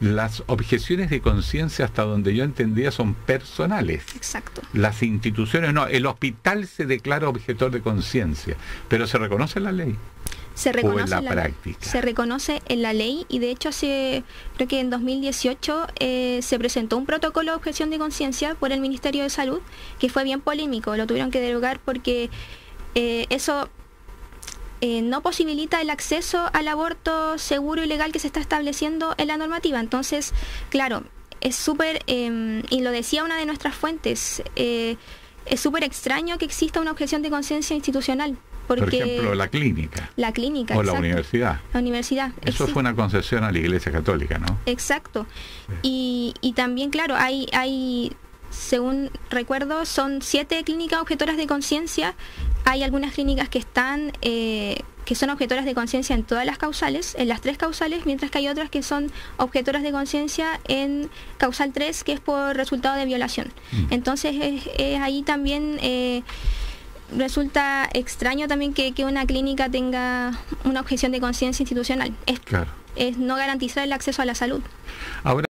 las objeciones de conciencia, hasta donde yo entendía, son personales. Exacto. Las instituciones no. El hospital se declara objetor de conciencia, pero se reconoce la ley. Se reconoce la ley. práctica. Se reconoce en la ley y de hecho hace, creo que en 2018 eh, se presentó un protocolo de objeción de conciencia por el Ministerio de Salud que fue bien polémico. Lo tuvieron que derogar porque eh, eso eh, no posibilita el acceso al aborto seguro y legal que se está estableciendo en la normativa. Entonces, claro, es súper, eh, y lo decía una de nuestras fuentes, eh, es súper extraño que exista una objeción de conciencia institucional. Porque Por ejemplo, la clínica la clínica o la universidad. La universidad. Eso existe. fue una concesión a la Iglesia Católica, ¿no? Exacto. Y, y también, claro, hay, hay, según recuerdo, son siete clínicas objetoras de conciencia. Hay algunas clínicas que están, eh, que son objetoras de conciencia en todas las causales, en las tres causales, mientras que hay otras que son objetoras de conciencia en causal 3, que es por resultado de violación. Mm. Entonces, es, es ahí también... eh, Resulta extraño también que, que una clínica tenga una objeción de conciencia institucional. Es, Claro. es no garantizar el acceso a la salud. Ahora,